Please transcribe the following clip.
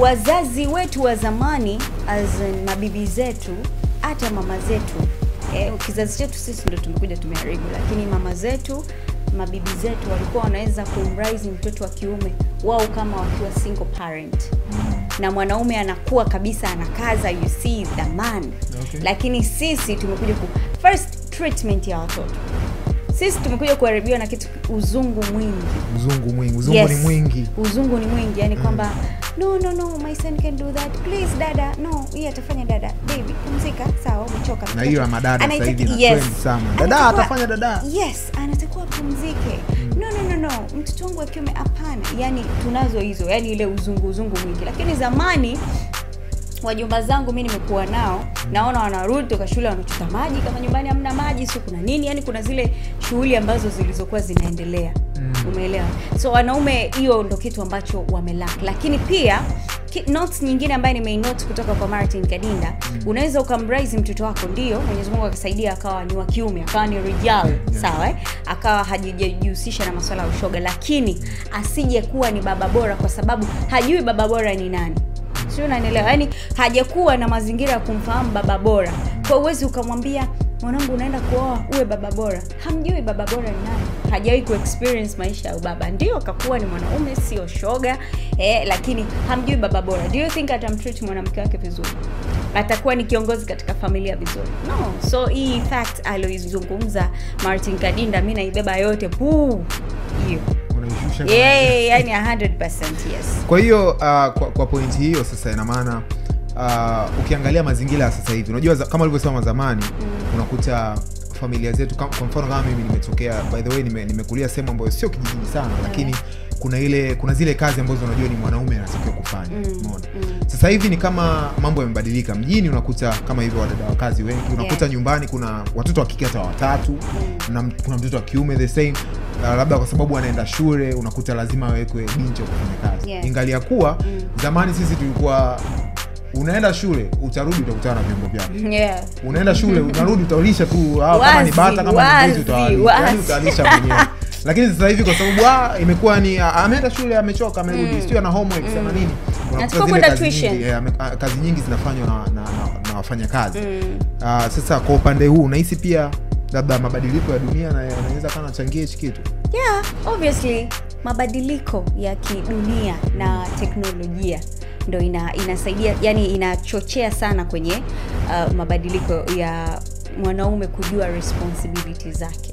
wazazi wetu wa zamani as mabibi zetu hata mama zetu. Eh, kizazi chetu sisi ndo tumekuja tumeharibu lakini mama zetu mabibi zetu walikuwa wanaweza kumraise mtoto wa kiume wao kama wakiwa single parent. Na mwanaume anakuwa kabisa anakaza you see the man. Okay. lakini sisi tumekuja ku first treatment ya watoto sisi tumekuja kuharibiwa na kitu uzungu mwingi. Uzungu mwingi uzungu Yes. ni mwingi. Uzungu ni mwingi yani kwamba no no no my son can do that. Please dada no hii atafanya dada. Baby pumzika sawa umechoka na hiyo ama madada sasa hivi na yes. sana. Dada atafanya dada? Yes anatakiwa mm. no no no no mtoto wangu wa kiume hapana. Yani tunazo hizo yani ile uzungu uzungu mwingi. Lakini zamani wajomba zangu mi nimekuwa nao naona wanarudi toka shule wanachota maji kama nyumbani hamna maji sio kuna nini? Yani kuna zile shughuli ambazo zilizokuwa zinaendelea. Mm. umeelewa? So wanaume hiyo ndo kitu ambacho wamelak. Lakini pia not notes nyingine ambayo nimeinot kutoka kwa martin kadinda unaweza ukamraise mtoto wako ndio mwenyezi mungu akasaidia akawa ni wa kiume akawa ni rijal sawa eh? akawa hajajihusisha na maswala ya ushoga lakini asije kuwa ni baba bora kwa sababu hajui baba bora ni nani sio unanielewa yaani hajakuwa na mazingira ya kumfahamu baba bora. Kwa uwezi ukamwambia mwanangu unaenda kuoa uwe baba bora. Hamjui baba bora ni nani. Hajawahi kuexperience maisha ya ubaba. Ndio akakuwa ni mwanaume sio shoga eh, lakini hamjui baba bora. Do you think atamtreat mwanamke wake vizuri? Atakuwa ni kiongozi katika familia vizuri? No. So hii fact aloizungumza martin kadinda mi naibeba yote. Puu hiyo unaishusha yani 100% yes. Kwa hiyo uh, kwa, kwa pointi hiyo sasa ina maana uh, ukiangalia mazingira ya sasa hivi unajua za- kama ulivyosema zamani mm. unakuta familia zetu kwa mfano kama mimi nimetokea by the way nime- nimekulia sehemu ambayo sio kijijini sana lakini kuna ile kuna zile kazi ambazo unajua ni mwanaume anatakiwa kufanya umeona? sasa hivi ni kama mambo yamebadilika. Mjini unakuta kama hivyo wadada wa kazi wengi unakuta Yeah. nyumbani kuna watoto wa kike hata watatu na kuna mtoto wa kiume the same labda kwa sababu anaenda shule unakuta lazima awekwe binti wa kufanya kazi. Yes. ingali ya kuwa zamani sisi tulikuwa unaenda shule utarudi utakutana na vyombo vyako. Yeah. Unaenda shule unarudi utaulisha tu ah, kama ni bata kama ni mbuzi wazi, utawalisha. mwenyewe. Lakini sasa hivi kwa sababu ah, imekuwa ni ah, ameenda shule amechoka amerudi mm. sio ana homework nini. Anatakiwa zile kwenda kazi nyingi, eh, kazi nyingi zinafanywa na, na, na, na wafanyakazi uh, sasa kwa upande huu unahisi pia labda mabadiliko ya dunia na- yanaweza kana changia hichi kitu. Yeah obviously mabadiliko ya kidunia na teknolojia ndo ina, inasaidia yani inachochea sana kwenye uh, mabadiliko ya mwanaume kujua responsibility zake